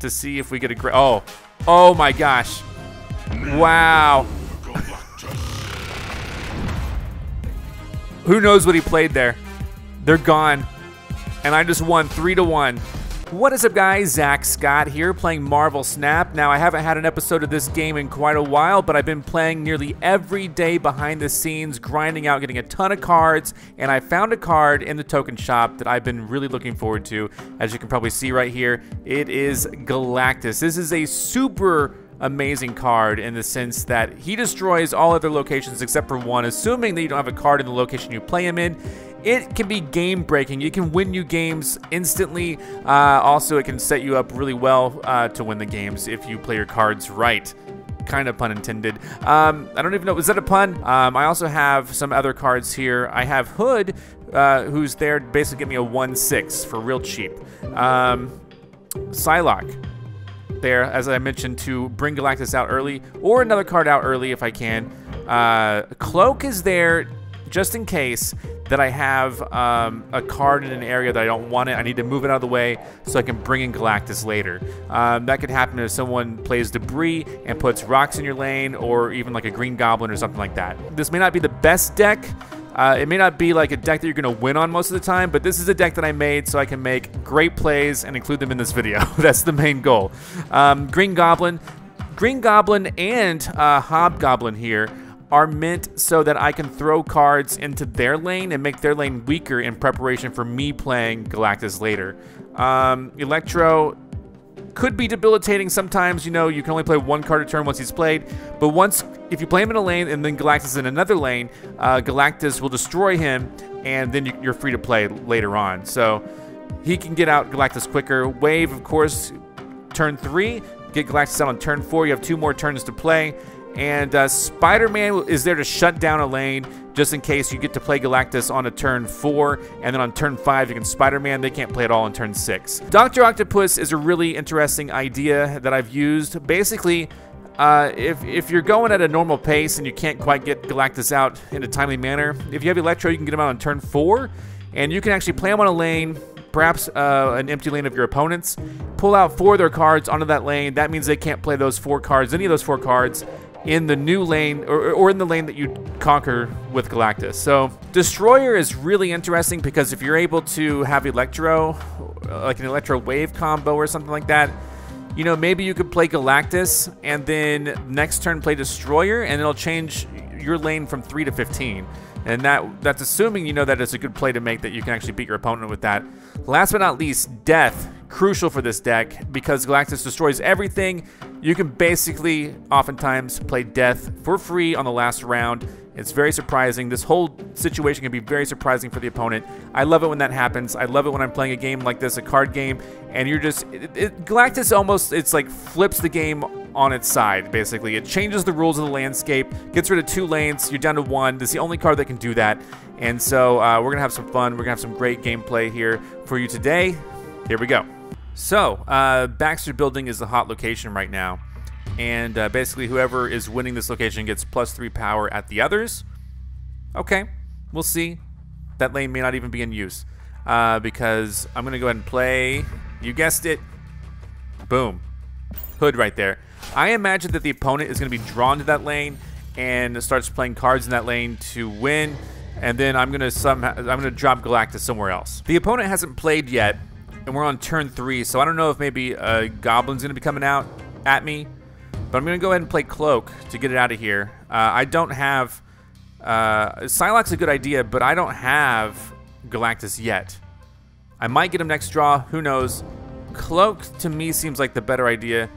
to see if we get a great. Oh, oh my gosh! Wow. Who knows what he played there? They're gone, and I just won three to one. What is up guys, Zack Scott here playing Marvel Snap. Now I haven't had an episode of this game in quite a while, but I've been playing nearly every day behind the scenes, grinding out, getting a ton of cards, and I found a card in the token shop that I've been really looking forward to. As you can probably see right here, it is Galactus. This is a super amazing card in the sense that he destroys all other locations except for one, assuming that you don't have a card in the location you play him in it can be game breaking. It can win you games instantly. Uh, also, it can set you up really well uh, to win the games if you play your cards right. Kind of pun intended. Um, I don't even know. Was that a pun? Um, I also have some other cards here. I have Hood, uh, who's there to basically get me a 1 6 for real cheap. Um, Psylocke there, as I mentioned, to bring Galactus out early, or another card out early if I can. Uh, Cloak is there just in case that I have um, a card in an area that I don't want it. I need to move it out of the way so I can bring in Galactus later. Um, that could happen if someone plays debris and puts rocks in your lane or even like a green goblin or something like that. This may not be the best deck. Uh, it may not be like a deck that you're going to win on most of the time, but this is a deck that I made so I can make great plays and include them in this video. That's the main goal. Um, green Goblin. Green Goblin and uh, Hobgoblin here are meant so that I can throw cards into their lane and make their lane weaker in preparation for me playing Galactus later. Um, Electro could be debilitating sometimes. You know, you can only play one card a turn once he's played. But once, if you play him in a lane and then Galactus in another lane, uh, Galactus will destroy him, and then you're free to play later on. So he can get out Galactus quicker. Wave, of course, turn three. Get Galactus out on turn four. You have two more turns to play. And uh, Spider-Man is there to shut down a lane just in case you get to play Galactus on a turn 4, and then on turn 5 you can Spider-Man. They can't play at all on turn 6. Dr. Octopus is a really interesting idea that I've used. Basically, uh, if, if you're going at a normal pace and you can't quite get Galactus out in a timely manner, if you have Electro, you can get him out on turn 4, and you can actually play him on a lane, perhaps uh, an empty lane of your opponents, pull out four of their cards onto that lane. That means they can't play those four cards, any of those four cards, in the new lane or, or in the lane that you conquer with Galactus. So Destroyer is really interesting because if you're able to have Electro, like an Electro Wave combo or something like that, you know, maybe you could play Galactus and then next turn play Destroyer and it'll change your lane from 3 to 15. And that that's assuming you know that it's a good play to make that you can actually beat your opponent with that. Last but not least, Death. Crucial for this deck because Galactus destroys everything. You can basically oftentimes play Death for free on the last round. It's very surprising. This whole situation can be very surprising for the opponent. I love it when that happens. I love it when I'm playing a game like this, a card game, and you're just... It, it, Galactus almost, it's like flips the game on its side, basically. It changes the rules of the landscape, gets rid of two lanes, you're down to one. This is the only card that can do that. And so uh, we're going to have some fun. We're going to have some great gameplay here for you today. Here we go. So, uh, Baxter Building is the hot location right now. And uh, basically, whoever is winning this location gets plus three power at the others. Okay, we'll see. That lane may not even be in use. Uh, because I'm going to go ahead and play. You guessed it. Boom. Hood right there. I imagine that the opponent is going to be drawn to that lane and starts playing cards in that lane to win. And then I'm gonna somehow I'm gonna drop Galactus somewhere else. The opponent hasn't played yet, and we're on turn three, so I don't know if maybe a Goblin's gonna be coming out at me. But I'm gonna go ahead and play Cloak to get it out of here. Uh, I don't have uh, Psylocke's a good idea, but I don't have Galactus yet. I might get him next draw. Who knows? Cloak to me seems like the better idea.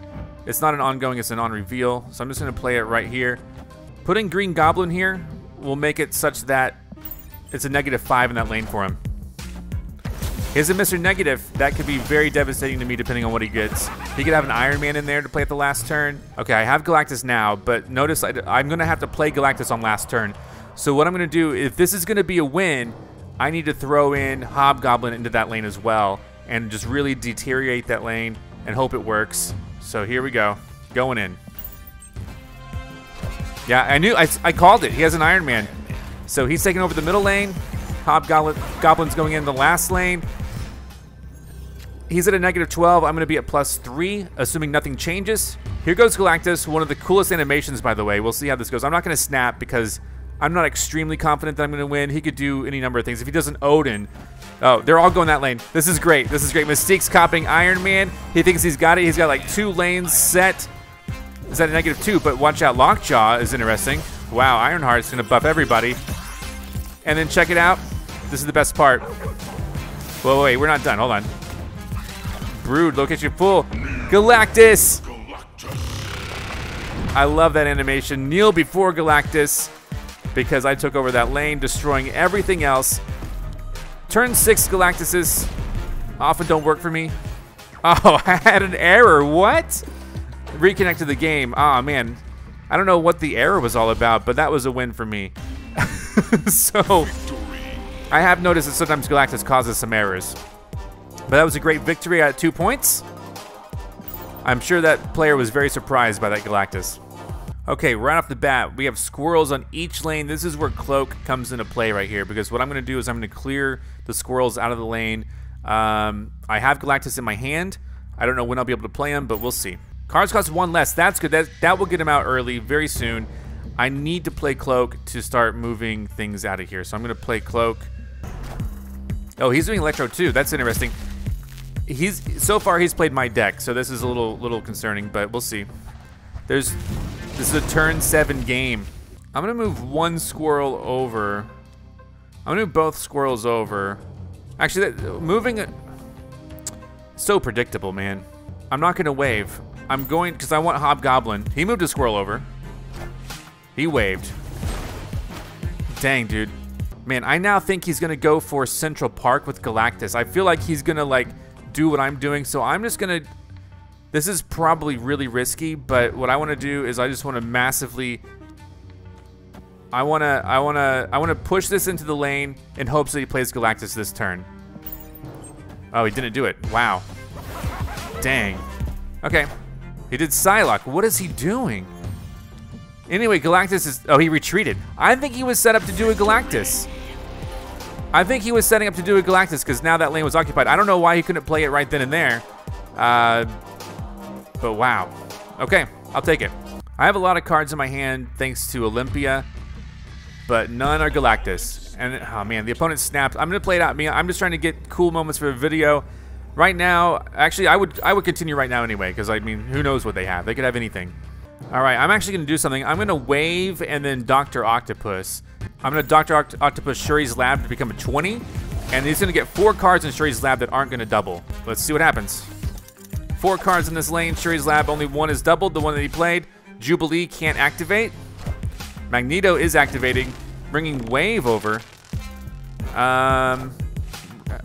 It's not an ongoing, it's an on reveal. So I'm just to play it right here. Putting Green Goblin here will make it such that it's a negative 5 in that lane for him. Is it Mr. Negative? That could be very devastating to me depending on what he gets. He could have an Iron Man in there to play at the last turn. Okay, I have Galactus now, but notice I, am going to have to play Galactus on last turn. So what I'm going to do, if this is going to be a win, I need to throw in Hobgoblin into that lane as well and just really deteriorate that lane and hope it works. So here we go. Going in. Yeah, I knew. I, I called it. He has an Iron Man. So he's taking over the middle lane. Hobgoblin's going in the last lane. He's at a negative 12. I'm going to be at plus 3, assuming nothing changes. Here goes Galactus, one of the coolest animations, by the way. We'll see how this goes. I'm not going to snap because I'm not extremely confident that I'm going to win. He could do any number of things. If he doesn't Odin, oh, they're all going that lane. This is great. This is great. Mystique's copying Iron Man. He thinks he's got it. He's got like two lanes set. Is that a negative two? But watch out. Lockjaw is interesting. Wow, Ironheart's going to buff everybody. And then check it out. This is the best part. Whoa, wait, we're not done. Hold on. Brood, location full. Galactus! I love that animation. Kneel before Galactus because I took over that lane, destroying everything else. Turn 6 Galactuses often don't work for me. Oh, I had an error. What? Reconnect to the game. Oh, man. I don't know what the error was all about, but that was a win for me. so, I have noticed that sometimes Galactus causes some errors. But that was a great victory at two points. I'm sure that player was very surprised by that Galactus. Okay, right off the bat, we have squirrels on each lane. This is where Cloak comes into play right here because what I'm going to do is I'm going to clear the squirrels out of the lane. Um, I have Galactus in my hand. I don't know when I'll be able to play him, but we'll see. Cards cost one less. That's good. That, that will get him out early, very soon. I need to play Cloak to start moving things out of here. So I'm going to play Cloak. Oh, he's doing Electro too. That's interesting he's so far he's played my deck, so this is a little little concerning, but we'll see. There's this is a turn seven game. I'm gonna move one squirrel over. I'm gonna move both squirrels over. Actually, that, moving it so predictable, man. I'm not gonna wave. I'm going because I want Hobgoblin. He moved a squirrel over. He waved. Dang, dude. Man, I now think he's gonna go for Central Park with Galactus. I feel like he's gonna like do what I'm doing. So I'm just going to, this is probably really risky, but what I want to do is I just want to massively, I want to, I want to, I want to push this into the lane in hopes that he plays Galactus this turn. Oh, he didn't do it. Wow. Dang. Okay. He did Psylocke. What is he doing? Anyway, Galactus is... Oh, he retreated. I think he was set up to do a Galactus. I think he was setting up to do a Galactus because now that lane was occupied. I don't know why he couldn't play it right then and there. Uh, but wow. Okay, I'll take it. I have a lot of cards in my hand thanks to Olympia, but none are Galactus. And oh man, the opponent snapped. I'm gonna play it out. I mean, I'm just trying to get cool moments for a video. Right now, actually, I would I would continue right now anyway because I mean, who knows what they have? They could have anything. All right, I'm actually gonna do something. I'm gonna wave and then Doctor Octopus. I'm to Dr. Oct Octopus Shuri's Lab to become a 20. And he's going to get four cards in Shuri's Lab that aren't going to double. Let's see what happens. Four cards in this lane. Shuri's Lab, only one is doubled, the one that he played. Jubilee can't activate. Magneto is activating, bringing Wave over. Um,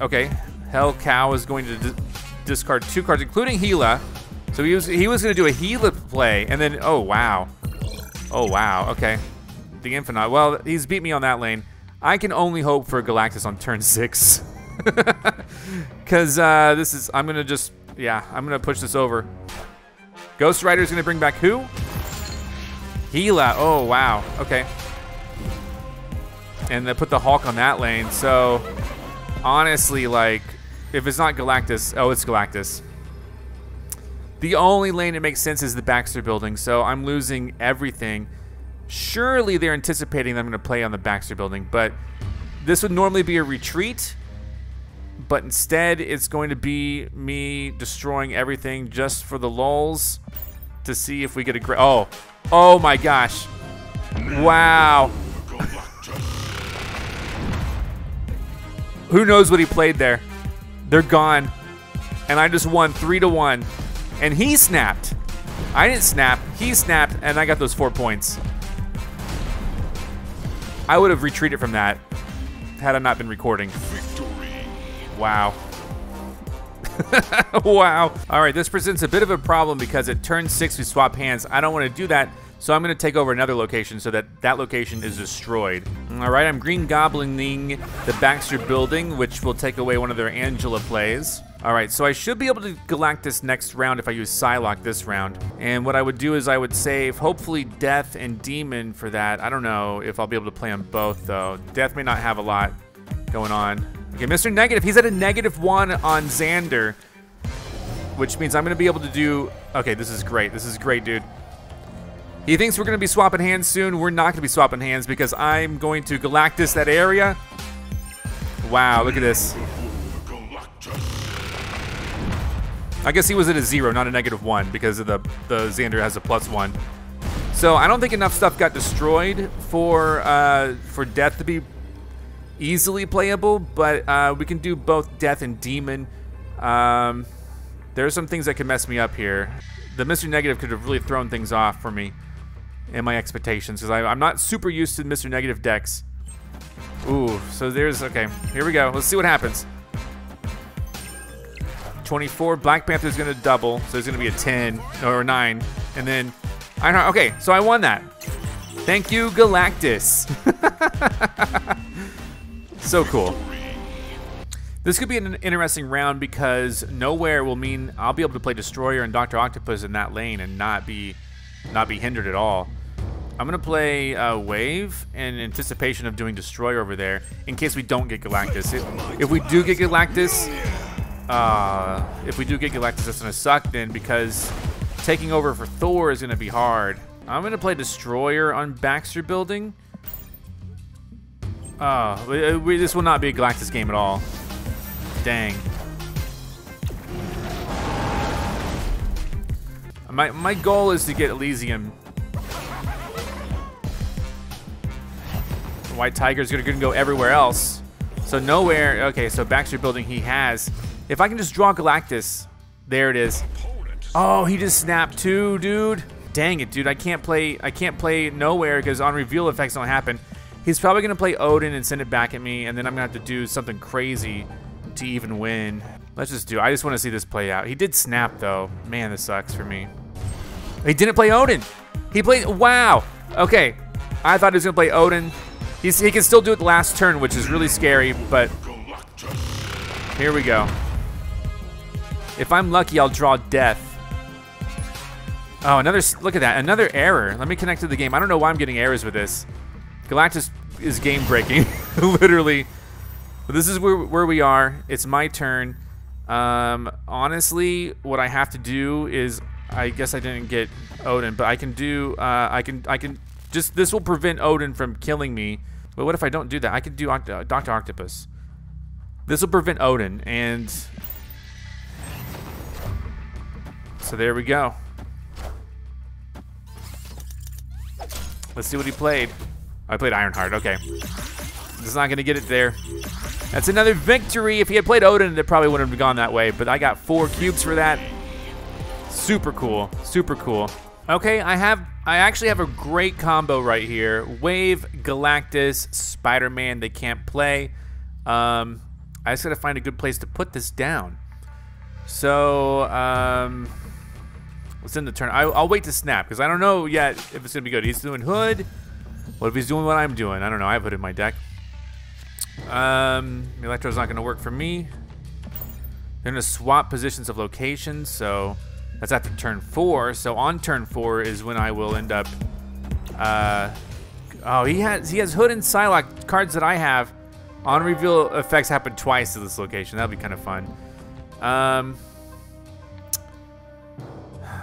okay. Hellcow is going to discard two cards, including Hela. So he was he was going to do a Hela play, and then, oh, wow. Oh, wow. Okay the Infinaut. Well, he's beat me on that lane. I can only hope for Galactus on turn six. Because uh, this is, I'm to just, yeah, I'm to push this over. Ghost Rider's to bring back who? Hela. Oh, wow. Okay. And they put the Hulk on that lane. So, honestly, like, if it's not Galactus, oh, it's Galactus. The only lane that makes sense is the Baxter building, so I'm losing everything. Surely they're anticipating that I'm going to play on the Baxter building, but this would normally be a retreat, but instead it's going to be me destroying everything just for the lulls to see if we get a great. Oh, oh my gosh. Wow. Who knows what he played there? They're gone. And I just won three to one. And he snapped. I didn't snap. He snapped, and I got those four points. I would have retreated from that had I not been recording. Victory. Wow. wow. All right, this presents a bit of a problem because at turn six we swap hands. I don't want to do that, so I'm going to take over another location so that that location is destroyed. All right, I'm Green Goblining the Baxter building, which will take away one of their Angela plays. All right, so I should be able to Galactus next round if I use Psylocke this round. And what I would do is I would save, hopefully, Death and Demon for that. I don't know if I'll be able to play them both, though. Death may not have a lot going on. Okay, Mr. Negative, he's at a negative one on Xandar. which means I'm going to be able to do... Okay, this is great. This is great, dude. He thinks we're going to be swapping hands soon. We're not going to be swapping hands because I'm going to Galactus that area. Wow, look at this. I guess he was at a zero, not a negative one, because of the, the Xandar has a plus one. So I don't think enough stuff got destroyed for uh, for Death to be easily playable, but uh, we can do both Death and Demon. Um, there are some things that could mess me up here. The Mr. Negative could have really thrown things off for me and my expectations, because I'm not super used to Mr. Negative decks. Ooh, so there's, okay, here we go. Let's see what happens. 24. Black Panther is going to double, so it's to be a 10 or a 9. And then Ironheart. Okay, so I won that. Thank you, Galactus. so cool. This could be an interesting round because Knowhere will mean I'll be able to play Destroyer and Doctor Octopus in that lane and not be not be hindered at all. I'm gonna play uh, Wave in anticipation of doing Destroyer over there in case we don't get Galactus. If, if we do get Galactus, uh, if we do get Galactus, that's gonna suck then because taking over for Thor is gonna be hard. I'm gonna play Destroyer on Baxter Building. Uh, we, we, this will not be a Galactus game at all. Dang. My, my goal is to get Elysium. White Tiger's gonna, gonna go everywhere else. So Knowhere, okay, so Baxter Building he has if I can just draw Galactus, there it is. Oh, he just snapped too, dude. Dang it, dude. I can't play I can't play Knowhere because on reveal effects don't happen. He's probably gonna play Odin and send it back at me, and then I'm gonna have to do something crazy to even win. Let's just do I just want to see this play out. He did snap though. Man, this sucks for me. He didn't play Odin. He played wow. Okay. I thought he was gonna play Odin. He's, he can still do it last turn, which is really scary, but here we go. If I'm lucky, I'll draw death. Oh, another, look at that, another error. Let me connect to the game. I don't know why I'm getting errors with this. Galactus is game breaking, literally. But this is where, where we are. It's my turn. Um, honestly, what I have to do is, I guess I didn't get Odin, but I can do, uh, I can, I can, just, this will prevent Odin from killing me. But what if I don't do that? I can do Oct uh, Dr. Octopus. This will prevent Odin, and so there we go. Let's see what he played. Oh, I played Ironheart, okay. He's not gonna get it there. That's another victory. If he had played Odin, it probably wouldn't have gone that way, but I got four cubes for that. Super cool, super cool. Okay, I have, I actually have a great combo right here. Wave, Galactus, Spider-Man, they can't play. Um, I just gotta find a good place to put this down. So, um, What's in the turn? I, will wait to snap because I don't know yet if it's gonna be good. He's doing hood. What if he's doing what I'm doing? I don't know. I have hood in my deck. Um, Electro's not gonna work for me. They're gonna swap positions of locations, so that's after turn four. So on turn four is when I will end up. Uh, oh, he has he has hood and Psylocke cards that I have. On reveal effects happen twice to this location. That'll be kind of fun. Um,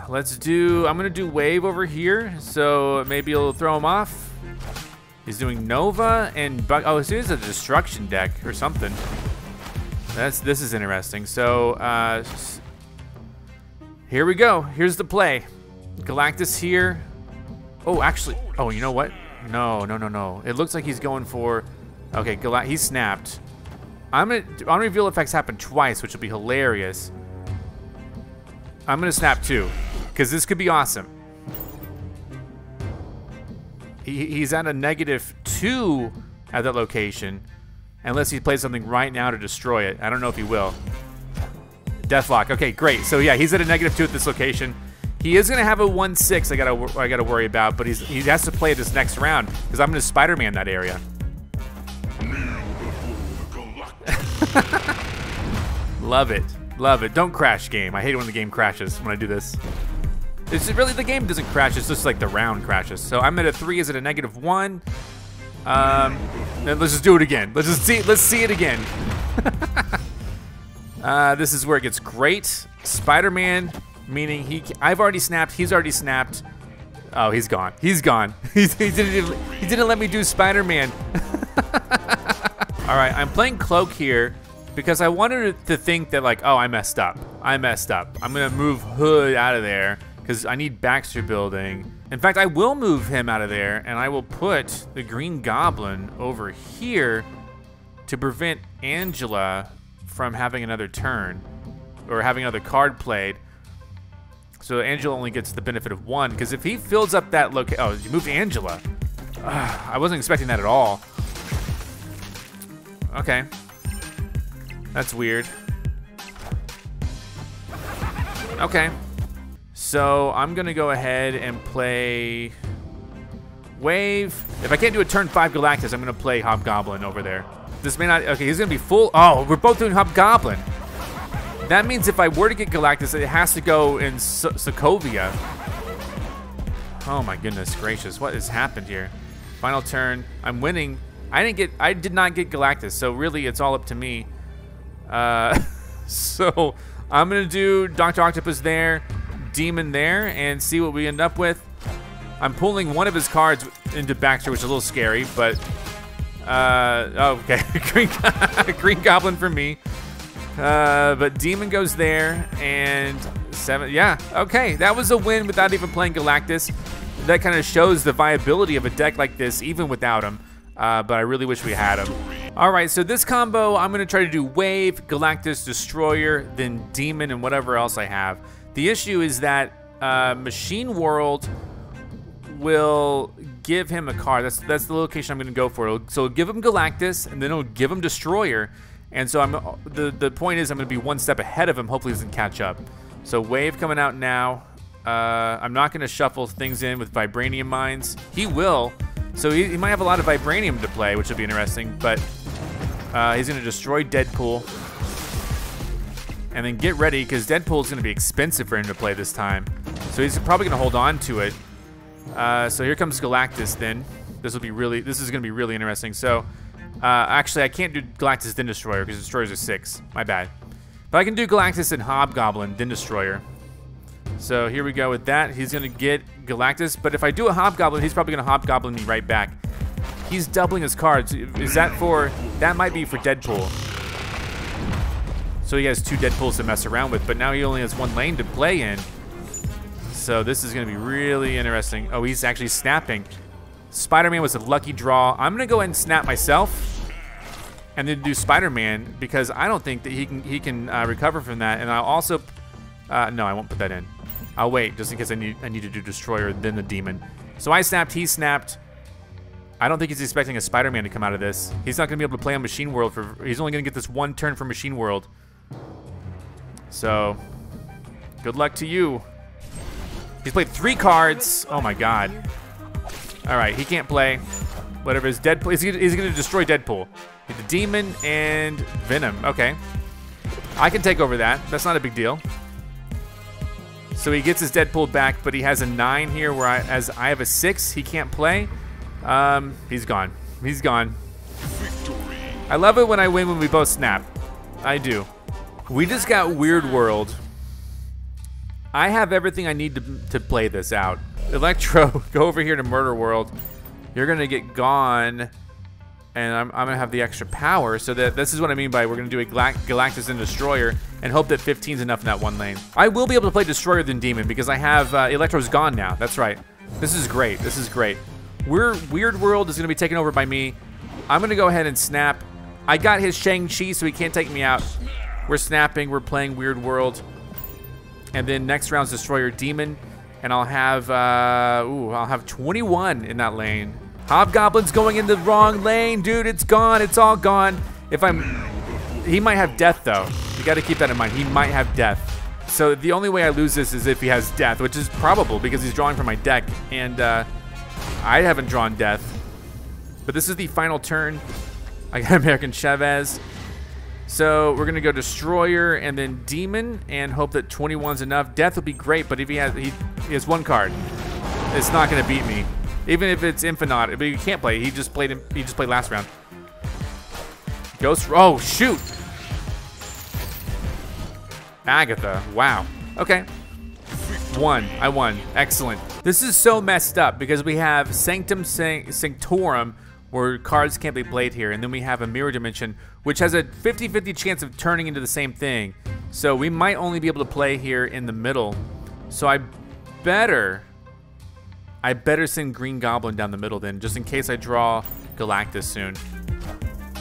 let's do, I'm gonna do Wave over here, so maybe it'll throw him off. He's doing Nova and, Buck. oh, this is a Destruction deck or something. That's, this is interesting. So, uh, here we go. Here's the play. Galactus here. Oh, actually, oh, you know what? No, no, no, no. It looks like he's going for, okay, Gal he snapped. I'm gonna, on reveal effects happen twice, which will be hilarious. I'm gonna snap too because this could be awesome. He, he's at a negative two at that location, unless he plays something right now to destroy it. I don't know if he will. Deathlok. Okay, great. So yeah, he's at a negative two at this location. He is gonna have a one six. I gotta I gotta worry about, but he's he has to play this next round because I'm gonna Spider-Man that area. Love it. Love it. Don't crash game. I hate it when the game crashes when I do this. It's really the game doesn't crash. It's just like the round crashes. So I'm at a three. Is it a negative one? Um, let's just do it again. Let's just see. Let's see it again. Uh, this is where it gets great. Spider-Man, meaning he. I've already snapped. He's already snapped. Oh, he's gone. He's gone. he, didn't. He didn't let me do Spider-Man. All right, I'm playing Cloak here because I wanted to think that like, oh, I messed up. I messed up. I'm gonna move Hood out of there because I need Baxter Building. In fact, I will move him out of there and I will put the Green Goblin over here to prevent Angela from having another turn or having another card played. So Angela only gets the benefit of one because if he fills up that location, oh, you moved Angela. Uh, I wasn't expecting that at all. Okay. That's weird. Okay. So I'm gonna go ahead and play Wave. If I can't do a turn five Galactus, I'm gonna play Hobgoblin over there. This may not, okay, he's gonna be full. Oh, we're both doing Hobgoblin. That means if I were to get Galactus, it has to go in so Sokovia. Oh my goodness gracious, what has happened here? Final turn, I'm winning. I didn't get, I did not get Galactus, so really it's all up to me. Uh, so I'm gonna do Dr. Octopus there, Demon there, and see what we end up with. I'm pulling one of his cards into Baxter, which is a little scary, but uh, oh, okay, Green, Green Goblin for me. Uh, but Demon goes there, and seven. Yeah, okay, that was a win without even playing Galactus. That kind of shows the viability of a deck like this, even without him. Uh, but I really wish we had him. All right, so this combo, I'm gonna try to do Wave, Galactus, Destroyer, then Demon, and whatever else I have. The issue is that uh, Machine World will give him a card. That's that's the location I'm gonna go for. It'll, so give him Galactus, and then it'll give him Destroyer. And so I'm the the point is I'm gonna be one step ahead of him. Hopefully, he doesn't catch up. So Wave coming out now. Uh, I'm not gonna shuffle things in with Vibranium Mines. He will. So he, he might have a lot of Vibranium to play, which will be interesting. But uh, he's going to destroy Deadpool. And then get ready, because Deadpool's going to be expensive for him to play this time. So he's probably going to hold on to it. Uh, so here comes Galactus then. This will be really, this is going to be really interesting. So, uh, actually, I can't do Galactus then Destroyer, because Destroyers are six. My bad. But I can do Galactus and Hobgoblin, then Destroyer. So here we go with that. He's going to get Galactus. But if I do a Hobgoblin, he's probably going to Hobgoblin me right back. He's doubling his cards. Is that for... That might be for Deadpool. So he has two Deadpools to mess around with. But now he only has one lane to play in. So this is going to be really interesting. Oh, he's actually snapping. Spider-Man was a lucky draw. I'm going to go ahead and snap myself and then do Spider-Man because I don't think that he can he can uh, recover from that. And I'll also, uh, no, I won't put that in. I'll wait just in case I need I need to do Destroyer then the Demon. So I snapped, he snapped. I don't think he's expecting a Spider-Man to come out of this. He's not gonna be able to play on Machine World for. He's only gonna get this one turn for Machine World. So, good luck to you. He's played three cards. Oh my god. All right, he can't play. Whatever his Deadpool. He's gonna, he's gonna destroy Deadpool. The Demon and Venom. Okay. I can take over that. That's not a big deal. So he gets his Deadpool back, but he has a nine here. Where I, as I have a six, he can't play. Um, he's gone. He's gone. Victory. I love it when I win when we both snap. I do. We just got Weird World. I have everything I need to, to play this out. Electro, go over here to Murder World. You're gonna get gone and I'm, I'm, gonna have the extra power so that this is what I mean by we're gonna do a Galactus and Destroyer and hope that 15's enough in that one lane. I will be able to play Destroyer than Demon because I have uh, Electro's gone now. That's right. This is great. This is great. We're, Weird World is gonna be taken over by me. I'm gonna go ahead and snap. I got his Shang-Chi so he can't take me out. We're snapping, we're playing Weird World. And then next round's Destroyer Demon. And I'll have, uh, ooh, I'll have 21 in that lane. Hobgoblin's going in the wrong lane, dude. It's gone. It's all gone. If I'm... He might have death, though. You got to keep that in mind. He might have death. So the only way I lose this is if he has death, which is probable because he's drawing from my deck. And uh, I haven't drawn death. But this is the final turn. I got America Chavez. So we're to go Destroyer and then Demon and hope that 21's enough. Death would be great, but if he has, he, he has one card, it's not to beat me. Even if it's Infinaut, but he can't play. He just played. He just played last round. Ghost. Oh shoot! Agatha. Wow. Okay. One. I won. Excellent. This is so messed up because we have Sanctum Sanctorum, where cards can't be played here, and then we have a Mirror Dimension, which has a 50-50 chance of turning into the same thing. So we might only be able to play here in the middle. So I better... I better send Green Goblin down the middle then, just in case I draw Galactus soon.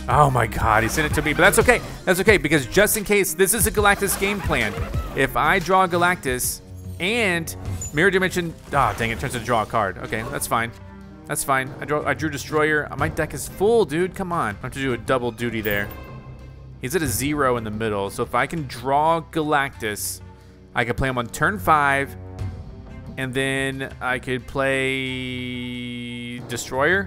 Oh my god, he sent it to me, but that's okay. That's okay, because just in case, this is a Galactus game plan. If I draw Galactus and Mirror Dimension, ah, oh, dang it, turns to draw a card. Okay, that's fine. That's fine. I drew, I drew Destroyer. Uh, my deck is full, dude. Come on. I have to do a double duty there. He's at a zero in the middle, so if I can draw Galactus, I could play him on turn five, and then I could play Destroyer.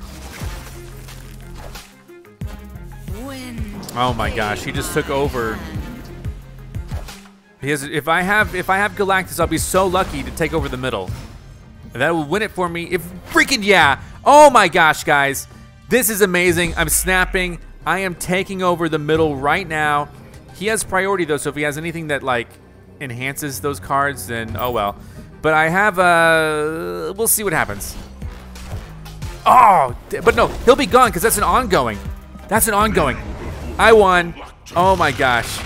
Oh my gosh, he just took over. He has, if I have if I have Galactus, I'll be so lucky to take over the middle. And that will win it for me. If freaking yeah. Oh my gosh, guys. This is amazing. I'm snapping. I am taking over the middle right now. He has priority though, so if he has anything that like enhances those cards, then oh well. But I have uh we'll see what happens. Oh, but no, he'll be gone because that's an ongoing. That's an ongoing. I won. Oh my gosh.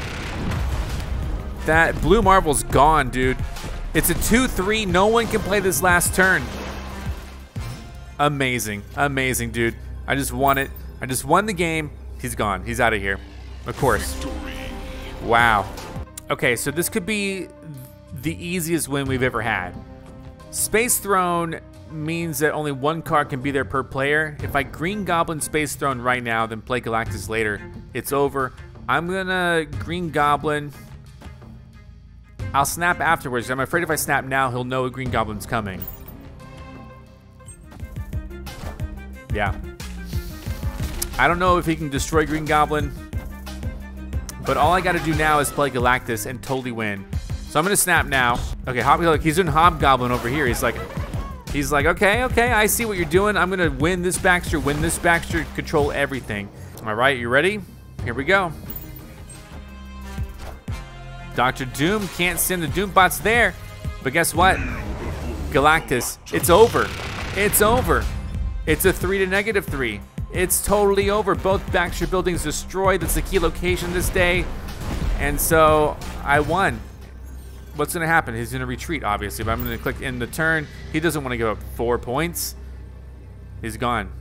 That blue marble's gone, dude. It's a 2-3. No one can play this last turn. Amazing. Amazing, dude. I just won it. I just won the game. He's gone. He's out of here. Of course. Wow. Okay, so this could be the easiest win we've ever had. Space Throne means that only one card can be there per player. If I Green Goblin Space Throne right now, then play Galactus later, it's over. I'm gonna Green Goblin. I'll snap afterwards. I'm afraid if I snap now, he'll know a Green Goblin's coming. Yeah. I don't know if he can destroy Green Goblin, but all I gotta do now is play Galactus and totally win. So I'm gonna snap now. Okay, Hobgoblin, he's doing Hobgoblin over here. He's like, He's like, okay, okay, I see what you're doing. I'm gonna win this Baxter, win this Baxter, control everything. Am I right, you ready? Here we go. Dr. Doom can't send the Doombots there, but guess what? Galactus, it's over. It's over. It's a three to negative three. It's totally over. Both Baxter buildings destroyed. That's the key location this day. And so I won what's to happen? He's to retreat, obviously, but I'm to click in the turn. He doesn't want to give up four points. He's gone.